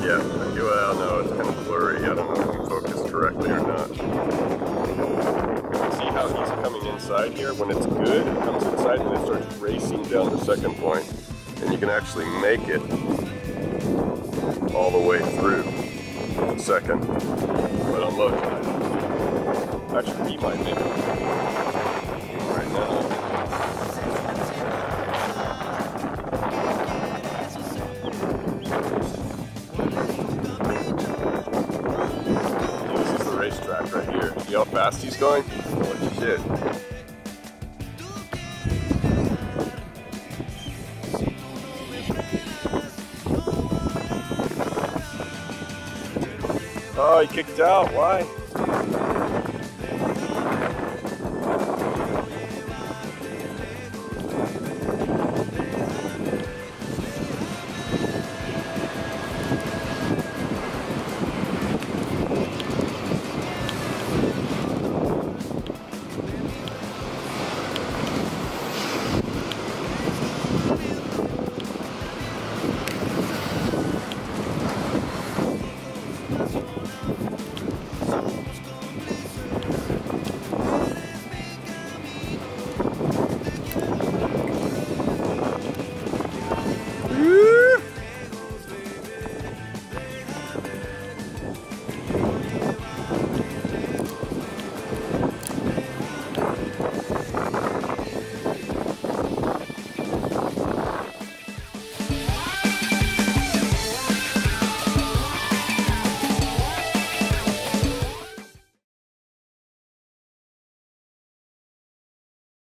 Yeah, uh, I do. Know it's kind of blurry. I don't know if you focus correctly or not. See how he's coming inside here? When it's good, it comes inside and it starts racing down the second point. And you can actually make it all the way through second. But I'm looking. That should be my favorite. See how fast he's going? Shit. Oh, he kicked out. Why?